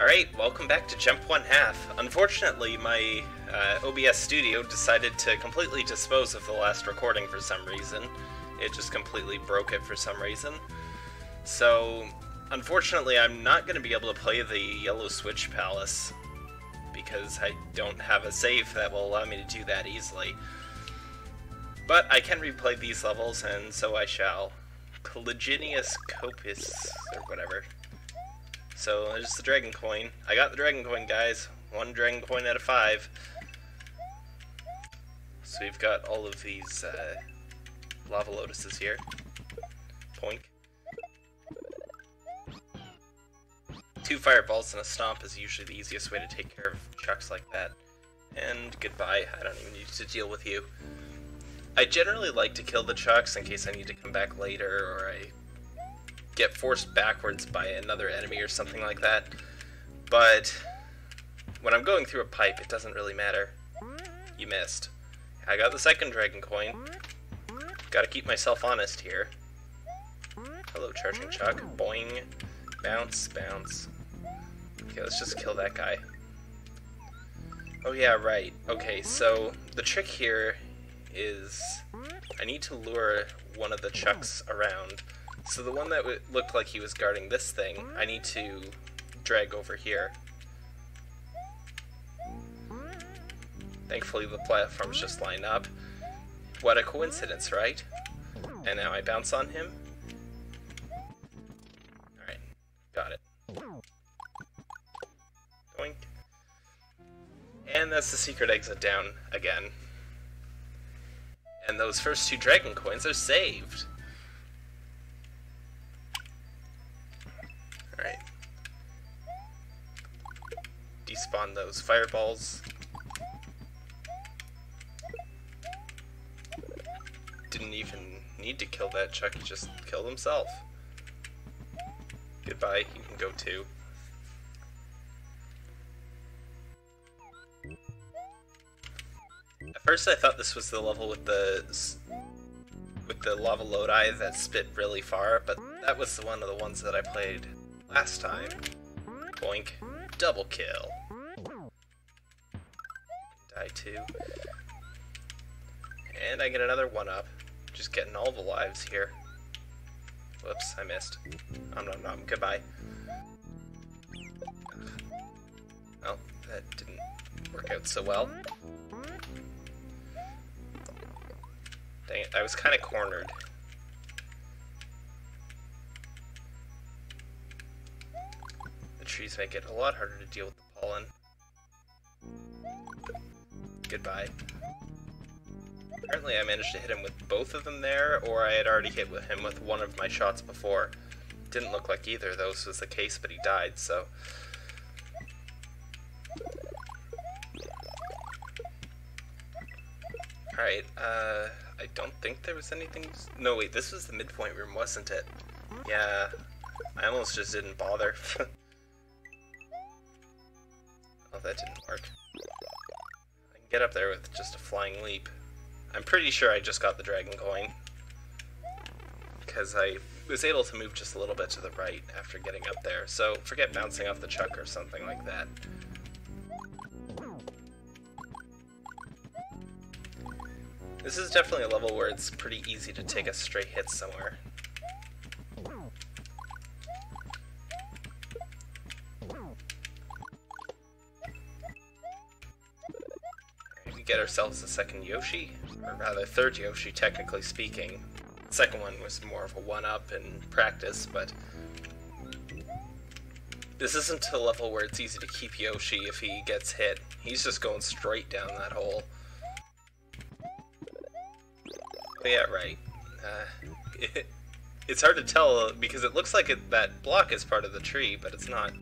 Alright, welcome back to Jump One Half. Unfortunately, my uh, OBS studio decided to completely dispose of the last recording for some reason. It just completely broke it for some reason. So, unfortunately, I'm not going to be able to play the Yellow Switch Palace because I don't have a save that will allow me to do that easily. But I can replay these levels, and so I shall. Caliginius Copus, or whatever. So there's the dragon coin. I got the dragon coin, guys. One dragon coin out of five. So we've got all of these uh, lava lotuses here. Poink. Two fireballs and a stomp is usually the easiest way to take care of chucks like that. And goodbye, I don't even need to deal with you. I generally like to kill the chucks in case I need to come back later or I get forced backwards by another enemy or something like that. But when I'm going through a pipe, it doesn't really matter. You missed. I got the second dragon coin. Gotta keep myself honest here. Hello, charging chuck. Boing. Bounce, bounce. Okay, let's just kill that guy. Oh yeah, right. Okay, so the trick here is I need to lure one of the chucks around so the one that looked like he was guarding this thing, I need to drag over here. Thankfully the platforms just line up. What a coincidence, right? And now I bounce on him. Alright, got it. Doink. And that's the secret exit down again. And those first two dragon coins are saved. Despawn those fireballs. Didn't even need to kill that Chuck, he just killed himself. Goodbye, you can go too. At first I thought this was the level with the with the lava lodi that spit really far, but that was one of the ones that I played last time. Boink. Double kill too. And I get another one up. Just getting all the lives here. Whoops, I missed. Nom nom nom, goodbye. Oh, that didn't work out so well. Dang it, I was kind of cornered. The trees make it a lot harder to deal with the pollen. Goodbye. Apparently I managed to hit him with both of them there, or I had already hit with him with one of my shots before. Didn't look like either of those was the case, but he died, so... Alright, uh, I don't think there was anything... No, wait, this was the midpoint room, wasn't it? Yeah, I almost just didn't bother. oh, that didn't work get up there with just a flying leap. I'm pretty sure I just got the dragon coin. Because I was able to move just a little bit to the right after getting up there. So forget bouncing off the chuck or something like that. This is definitely a level where it's pretty easy to take a straight hit somewhere. Get ourselves a second Yoshi, or rather third Yoshi, technically speaking. The second one was more of a one-up in practice, but this isn't a level where it's easy to keep Yoshi if he gets hit. He's just going straight down that hole. But yeah, right. Uh, it, it's hard to tell because it looks like it, that block is part of the tree, but it's not.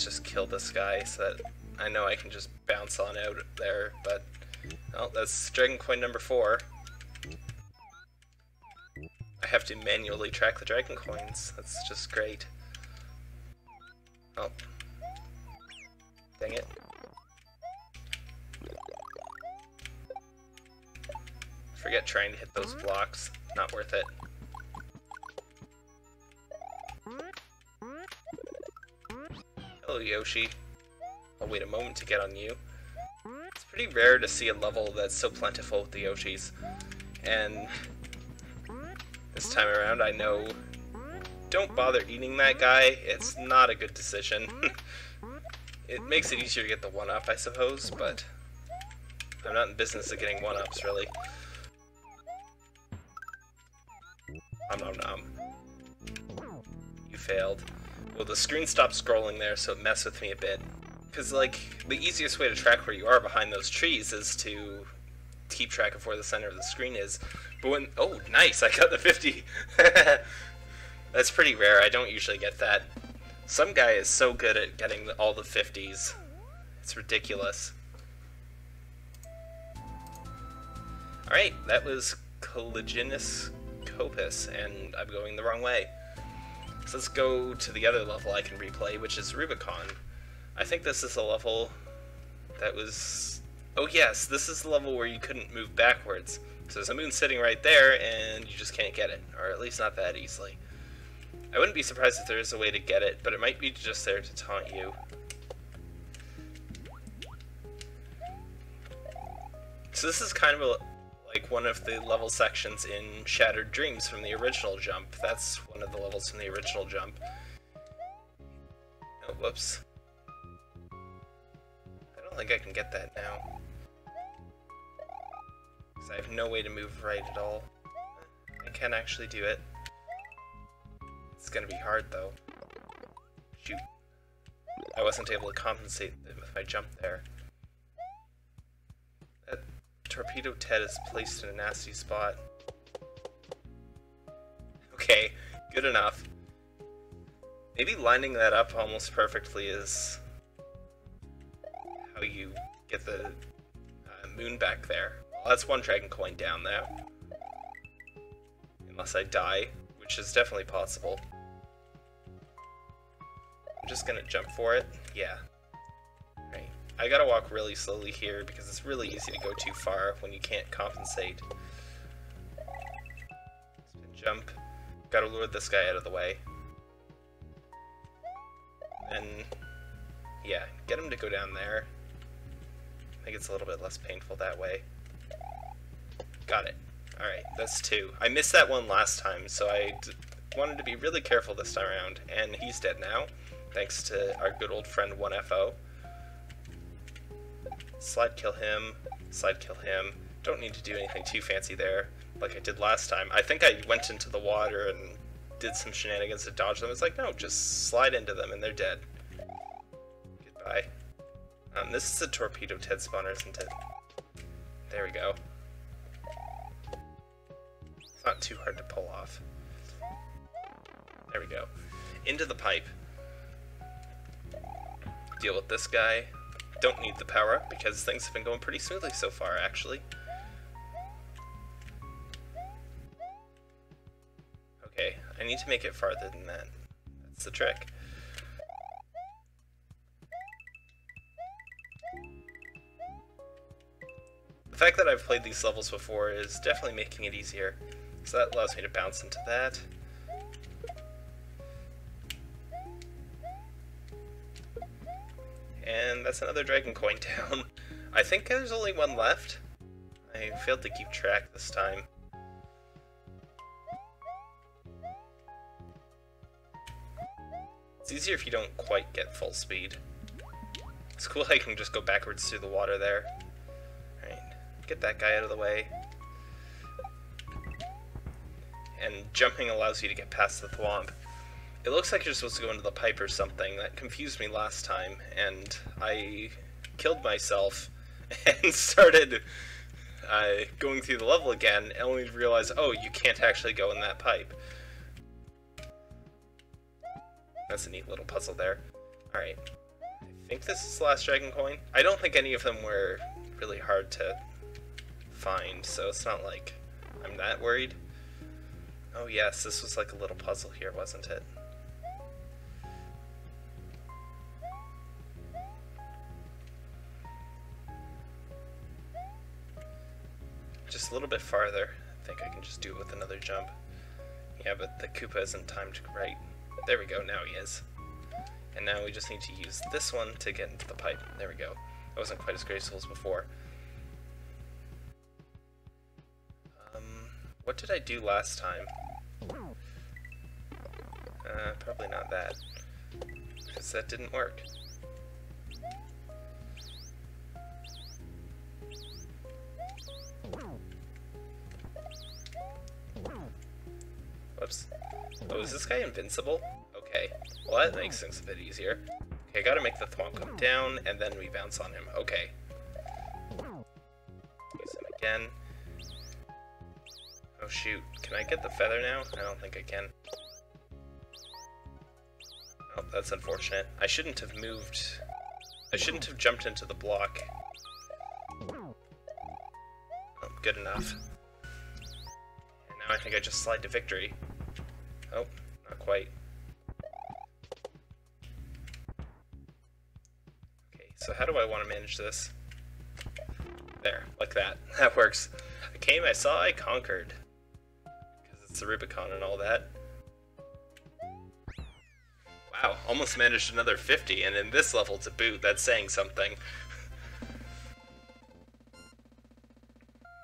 Let's just kill this guy so that I know I can just bounce on out there, but... Oh, that's Dragon Coin number four. I have to manually track the Dragon Coins. That's just great. Oh. Dang it. Forget trying to hit those blocks. Not worth it. Hello, Yoshi. I'll wait a moment to get on you. It's pretty rare to see a level that's so plentiful with the Yoshis. And this time around, I know don't bother eating that guy. It's not a good decision. it makes it easier to get the 1-up, I suppose, but I'm not in business of getting 1-ups, really. Nom nom nom. You failed. Well, the screen stopped scrolling there, so it messed with me a bit. Because, like, the easiest way to track where you are behind those trees is to keep track of where the center of the screen is. But when... Oh, nice! I got the 50! That's pretty rare. I don't usually get that. Some guy is so good at getting all the 50s. It's ridiculous. Alright, that was Collagenous Copus, and I'm going the wrong way. So let's go to the other level I can replay, which is Rubicon. I think this is a level that was... Oh yes, this is the level where you couldn't move backwards. So there's a moon sitting right there, and you just can't get it. Or at least not that easily. I wouldn't be surprised if there is a way to get it, but it might be just there to taunt you. So this is kind of a, like one of the level sections in Shattered Dreams from the original jump. That's one of the levels from the original jump. Oh, whoops. I don't think I can get that now. Because I have no way to move right at all. I can actually do it. It's gonna be hard though. Shoot. I wasn't able to compensate with my jump there. Torpedo Ted is placed in a nasty spot. Okay, good enough. Maybe lining that up almost perfectly is how you get the uh, moon back there. Well, that's one dragon coin down there. Unless I die, which is definitely possible. I'm just gonna jump for it. Yeah, I gotta walk really slowly here because it's really easy to go too far when you can't compensate. Spin jump. Gotta lure this guy out of the way. And yeah, get him to go down there. I think it's a little bit less painful that way. Got it. Alright, that's two. I missed that one last time, so I wanted to be really careful this time around, and he's dead now, thanks to our good old friend 1FO. Slide kill him, slide kill him. Don't need to do anything too fancy there, like I did last time. I think I went into the water and did some shenanigans to dodge them. It's like, no, just slide into them and they're dead. Goodbye. Um, this is a torpedo Ted spawner, isn't it? There we go. It's not too hard to pull off. There we go. Into the pipe. Deal with this guy don't need the power-up because things have been going pretty smoothly so far, actually. Okay, I need to make it farther than that. That's the trick. The fact that I've played these levels before is definitely making it easier. So that allows me to bounce into that. And that's another dragon coin down. I think there's only one left. I failed to keep track this time. It's easier if you don't quite get full speed. It's cool I can just go backwards through the water there. Alright, get that guy out of the way. And jumping allows you to get past the thwomp. It looks like you're supposed to go into the pipe or something. That confused me last time, and I killed myself and started uh, going through the level again, and only to realize, oh, you can't actually go in that pipe. That's a neat little puzzle there. Alright. I think this is the last dragon coin. I don't think any of them were really hard to find, so it's not like I'm that worried. Oh yes, this was like a little puzzle here, wasn't it? Just a little bit farther. I think I can just do it with another jump. Yeah, but the Koopa isn't timed right. There we go, now he is. And now we just need to use this one to get into the pipe. There we go. That wasn't quite as graceful as before. Um, what did I do last time? Uh, probably not that. Because that didn't work. Whoops. Oh, is this guy invincible? Okay. Well, that makes things a bit easier. Okay, gotta make the Thwomp come down, and then we bounce on him. Okay. Use him again. Oh shoot, can I get the feather now? I don't think I can. Oh, that's unfortunate. I shouldn't have moved... I shouldn't have jumped into the block. Oh, good enough. And now I think I just slide to victory. Oh, not quite. Okay, so how do I want to manage this? There, like that. That works. I came, I saw, I conquered. Because it's the Rubicon and all that. Wow, almost managed another 50, and in this level to boot, that's saying something.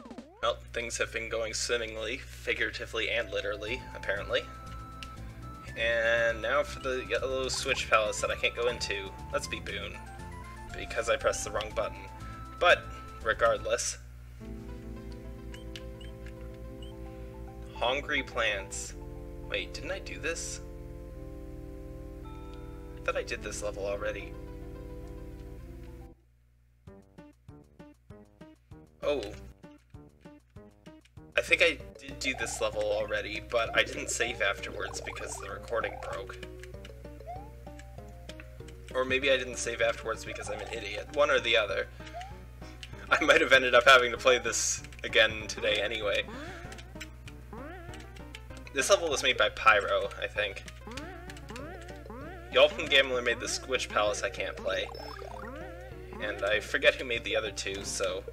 well, things have been going swimmingly, figuratively and literally, apparently. And now for the yellow switch palace that I can't go into. Let's be Boon. Because I pressed the wrong button. But, regardless. Hungry plants. Wait, didn't I do this? I thought I did this level already. Oh, think I did do this level already, but I didn't save afterwards because the recording broke. Or maybe I didn't save afterwards because I'm an idiot. One or the other. I might have ended up having to play this again today anyway. This level was made by Pyro, I think. Yolfin Gambler made the Squitch Palace I can't play. And I forget who made the other two, so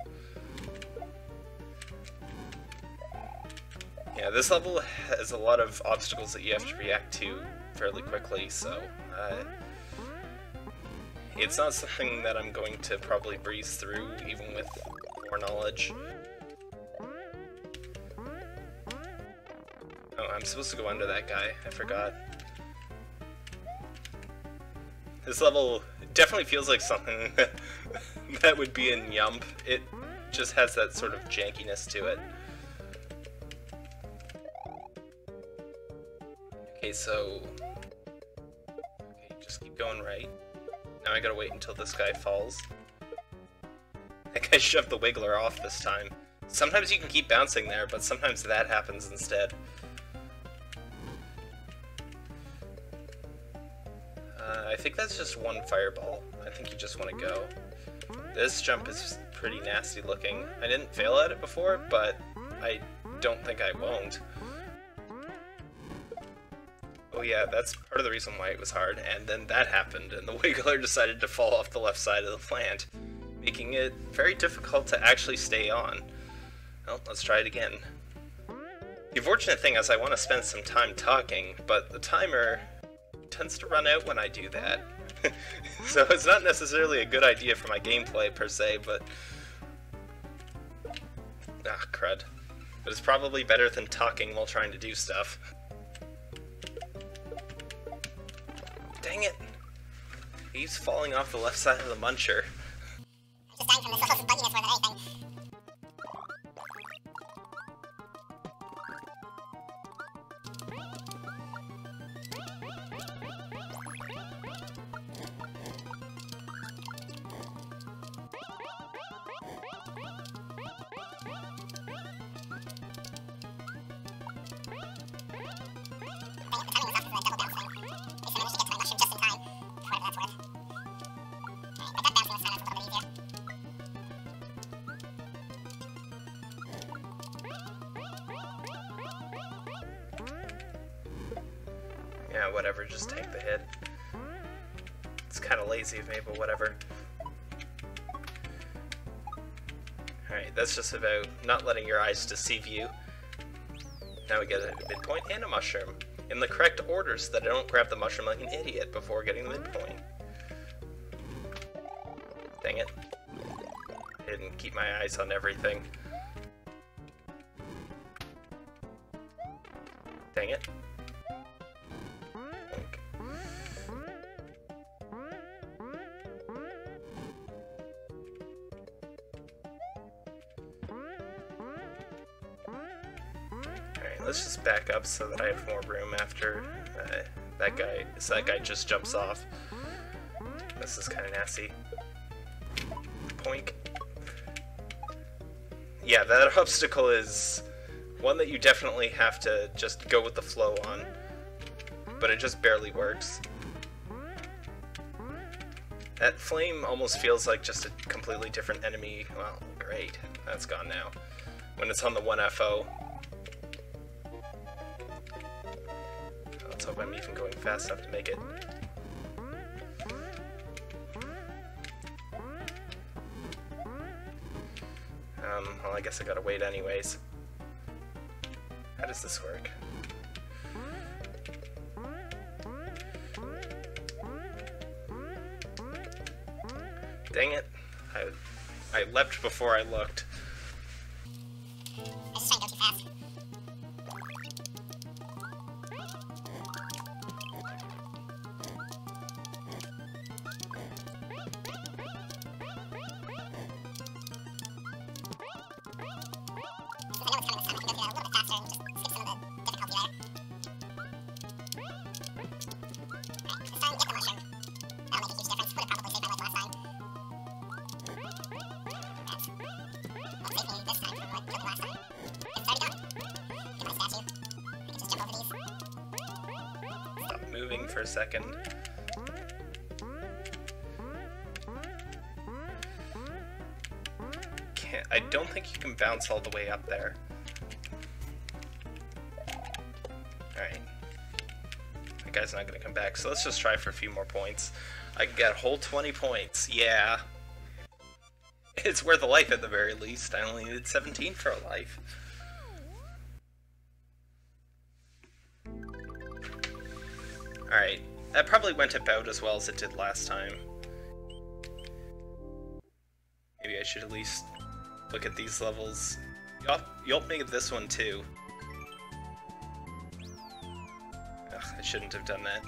Yeah, this level has a lot of obstacles that you have to react to fairly quickly, so uh, it's not something that I'm going to probably breeze through, even with more knowledge. Oh, I'm supposed to go under that guy. I forgot. This level definitely feels like something that would be in Yump. It just has that sort of jankiness to it. So... Okay, just keep going right. Now I gotta wait until this guy falls. That guy shoved the Wiggler off this time. Sometimes you can keep bouncing there, but sometimes that happens instead. Uh, I think that's just one fireball. I think you just want to go. This jump is pretty nasty looking. I didn't fail at it before, but I don't think I won't. Oh yeah, that's part of the reason why it was hard, and then that happened, and the Wiggler decided to fall off the left side of the plant, making it very difficult to actually stay on. Well, let's try it again. The unfortunate thing is I want to spend some time talking, but the timer tends to run out when I do that. so it's not necessarily a good idea for my gameplay per se, but... Ah, crud. But it's probably better than talking while trying to do stuff. Dang it! He's falling off the left side of the muncher. Yeah, whatever, just take the hit. It's kind of lazy of me, but whatever. Alright, that's just about not letting your eyes deceive you. Now we get a midpoint and a mushroom. in the correct order so that I don't grab the mushroom like an idiot before getting the midpoint. Dang it. I didn't keep my eyes on everything. More room after uh, that guy. So that guy just jumps off. This is kind of nasty. Poink. Yeah, that obstacle is one that you definitely have to just go with the flow on, but it just barely works. That flame almost feels like just a completely different enemy. Well, great. That's gone now. When it's on the 1FO, hope I'm even going fast enough to make it. Um, well, I guess I gotta wait anyways. How does this work? Dang it. I, I leapt before I looked. For a second. Can't, I don't think you can bounce all the way up there. Alright. That guy's not gonna come back, so let's just try for a few more points. I get a whole 20 points, yeah. It's worth a life at the very least. I only needed 17 for a life. Alright, that probably went about as well as it did last time. Maybe I should at least look at these levels. You'll, you'll make this one too. Ugh, I shouldn't have done that.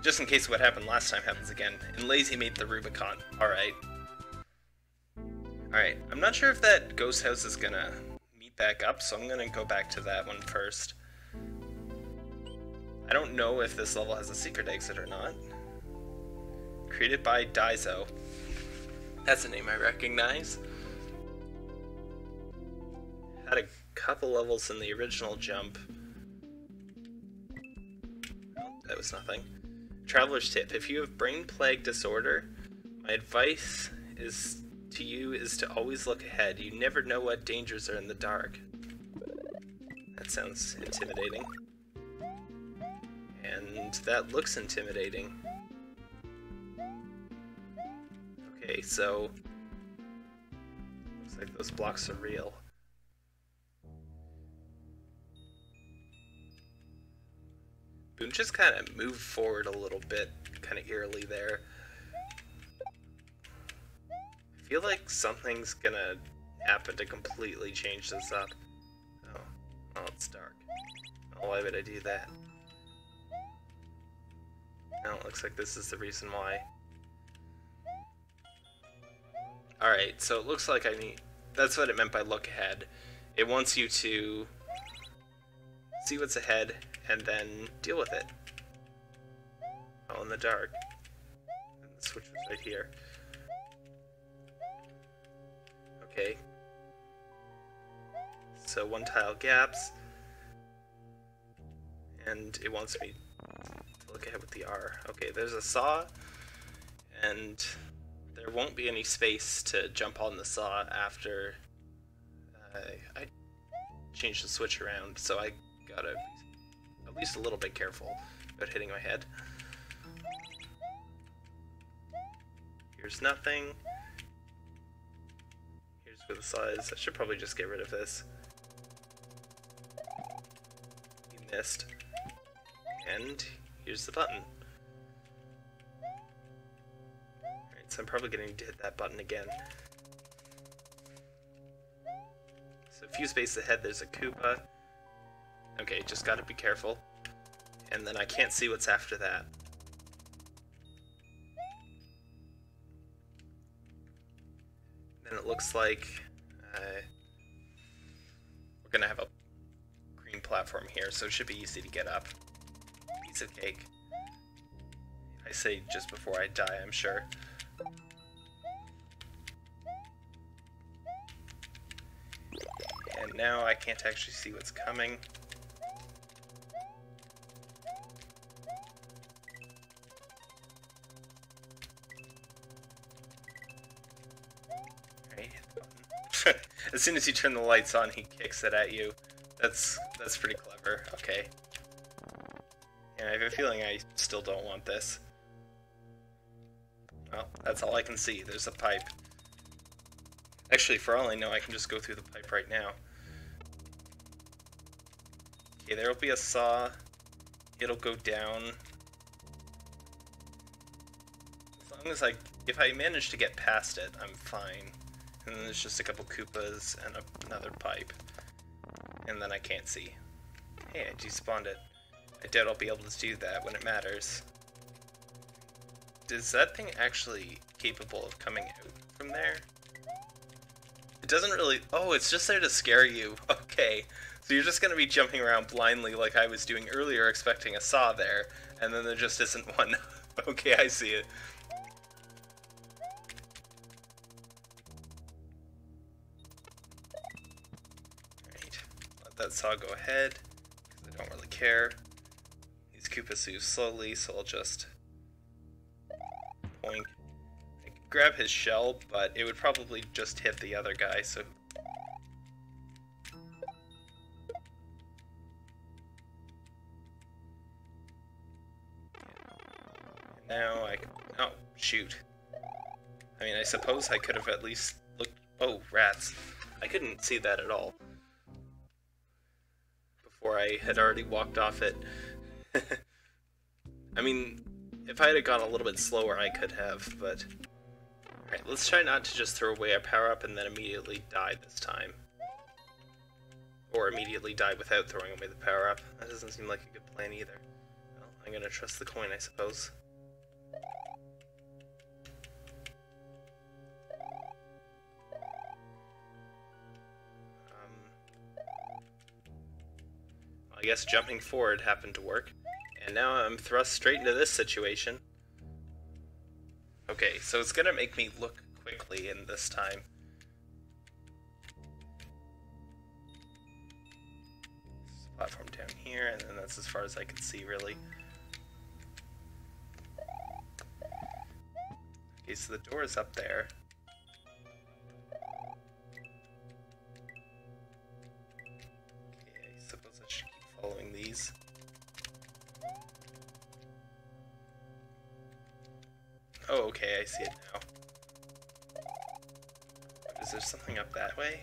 Just in case what happened last time happens again. And Lazy made the Rubicon. Alright. Alright, I'm not sure if that ghost house is gonna meet back up, so I'm gonna go back to that one first. I don't know if this level has a secret exit or not. Created by Daizo. That's a name I recognize. Had a couple levels in the original jump. That was nothing. Traveler's tip. If you have brain plague disorder, my advice is to you is to always look ahead. You never know what dangers are in the dark. That sounds intimidating that looks intimidating. Okay, so... Looks like those blocks are real. Boom just kind of moved forward a little bit, kind of eerily there. I feel like something's gonna happen to completely change this up. Oh, oh it's dark. Oh, why would I do that? No, it looks like this is the reason why. Alright, so it looks like I need... That's what it meant by look ahead. It wants you to see what's ahead and then deal with it. Oh, in the dark. And the switch was right here. Okay. So one tile gaps. And it wants me look ahead with the R. Okay, there's a saw, and there won't be any space to jump on the saw after uh, I change the switch around, so I gotta at least a little bit careful about hitting my head. Here's nothing. Here's where the saw is. I should probably just get rid of this. You missed. And here's the button. Alright, so I'm probably gonna need to hit that button again. So a few spaces ahead there's a Koopa. Okay, just gotta be careful. And then I can't see what's after that. Then it looks like uh, we're gonna have a green platform here, so it should be easy to get up. Cake. I say just before I die, I'm sure. And now I can't actually see what's coming. As soon as you turn the lights on, he kicks it at you. That's that's pretty clever. Okay. Yeah, I have a feeling I still don't want this. Well, that's all I can see. There's a pipe. Actually, for all I know, I can just go through the pipe right now. Okay, there'll be a saw. It'll go down. As long as I... If I manage to get past it, I'm fine. And then there's just a couple Koopas and a, another pipe. And then I can't see. Hey, I despawned it. I doubt I'll be able to do that when it matters. Is that thing actually capable of coming out from there? It doesn't really... Oh, it's just there to scare you. Okay. So you're just going to be jumping around blindly like I was doing earlier expecting a saw there, and then there just isn't one. okay, I see it. Right. Let that saw go ahead, because I don't really care. These slowly, so I'll just... Poink. I grab his shell, but it would probably just hit the other guy, so... Now I... Oh, shoot. I mean, I suppose I could have at least looked... Oh, rats. I couldn't see that at all. Before I had already walked off it. I mean, if I had gone a little bit slower, I could have, but... Alright, let's try not to just throw away our power-up and then immediately die this time. Or immediately die without throwing away the power-up. That doesn't seem like a good plan either. Well, I'm gonna trust the coin, I suppose. Um, I guess jumping forward happened to work. And now I'm thrust straight into this situation. Okay, so it's gonna make me look quickly in this time. This platform down here, and then that's as far as I can see, really. Okay, so the door is up there. See it now. Is there something up that way?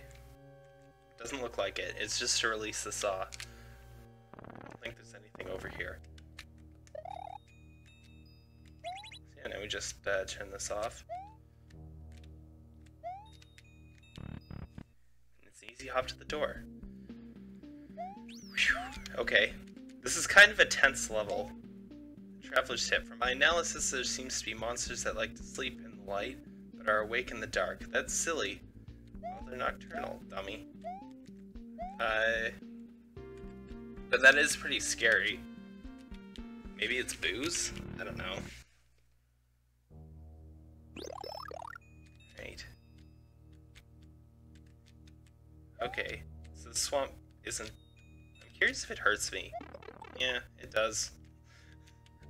Doesn't look like it. It's just to release the saw. I don't think there's anything over here. Yeah, now we just uh, turn this off. And it's an easy hop to the door. Whew. Okay. This is kind of a tense level. Traveler's tip. From my analysis, there seems to be monsters that like to sleep in the light, but are awake in the dark. That's silly. Well, they're nocturnal, dummy. Uh, but that is pretty scary. Maybe it's Boos? I don't know. Right. Okay, so the thwomp isn't... I'm curious if it hurts me. Yeah, it does.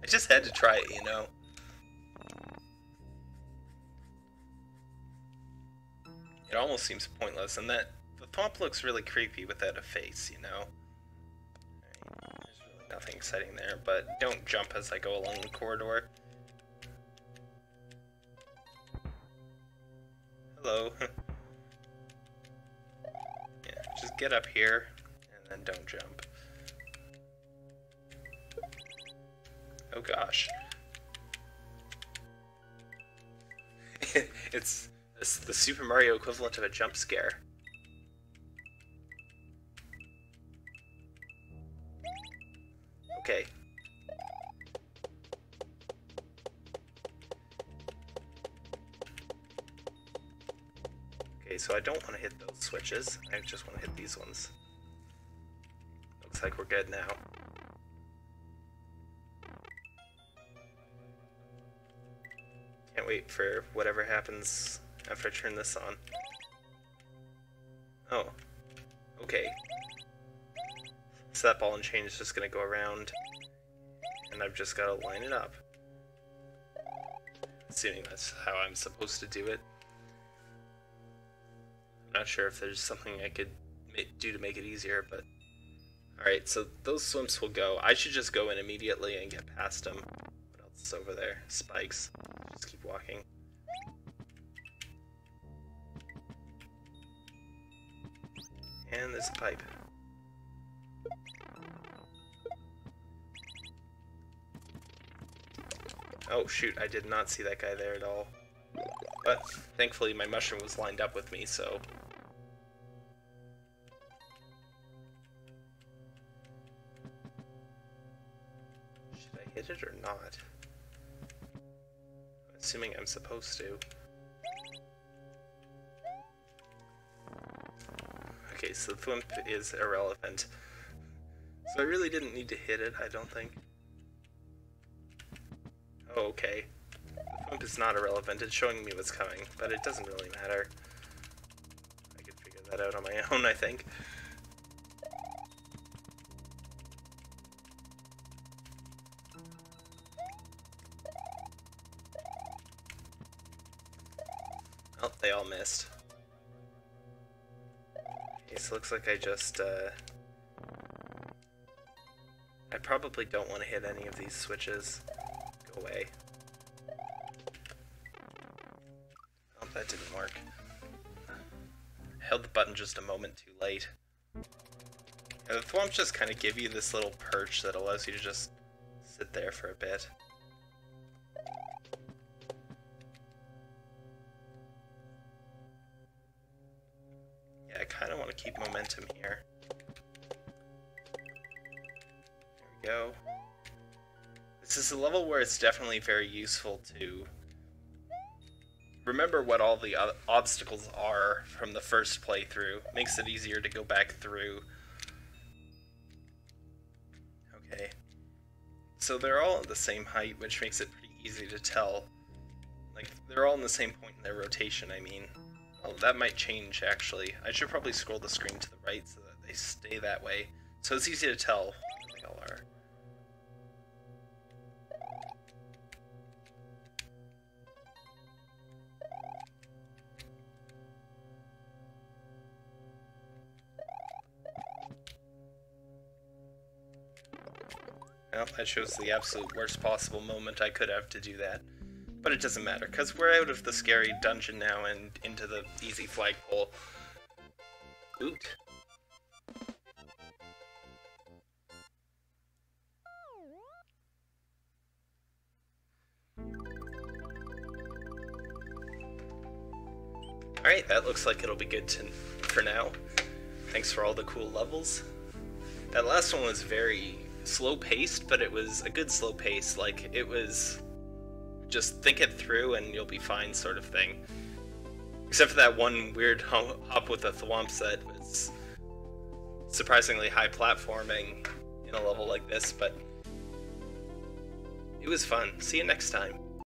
I just had to try it, you know. It almost seems pointless, and that the thwomp looks really creepy without a face, you know. There's really nothing exciting there, but don't jump as I go along the corridor. Hello. yeah, just get up here, and then don't jump. Oh gosh. it's, it's the Super Mario equivalent of a jump scare. Okay. Okay, so I don't want to hit those switches. I just want to hit these ones. Looks like we're good now. Wait for whatever happens after I turn this on. Oh. Okay. So that ball and chain is just gonna go around, and I've just gotta line it up. Assuming that's how I'm supposed to do it. I'm not sure if there's something I could do to make it easier, but... Alright, so those thwimps will go. I should just go in immediately and get past them. What else is over there? Spikes. Walking. And there's a pipe. Oh shoot, I did not see that guy there at all. But thankfully my mushroom was lined up with me, so... assuming I'm supposed to. Okay, so the thwimp is irrelevant. So I really didn't need to hit it, I don't think. Oh, okay. The thwimp is not irrelevant, it's showing me what's coming, but it doesn't really matter. I can figure that out on my own, I think. Looks like I just, uh... I probably don't want to hit any of these switches. Go away. Oh, that didn't work. Held the button just a moment too late. The thwomps just kind of give you this little perch that allows you to just sit there for a bit. Kind of want to keep momentum here. There we go. This is a level where it's definitely very useful to remember what all the obstacles are from the first playthrough. Makes it easier to go back through. Okay. So they're all at the same height, which makes it pretty easy to tell. Like, they're all in the same point in their rotation, I mean. Oh, that might change, actually. I should probably scroll the screen to the right so that they stay that way. So it's easy to tell where they all are. Well, that shows the absolute worst possible moment I could have to do that. But it doesn't matter, because we're out of the scary dungeon now and into the easy flagpole. Oot. Alright, that looks like it'll be good to, for now. Thanks for all the cool levels. That last one was very slow paced, but it was a good slow pace. Like it was just think it through and you'll be fine sort of thing. Except for that one weird hop with the thwomps that was surprisingly high platforming in a level like this, but it was fun. See you next time.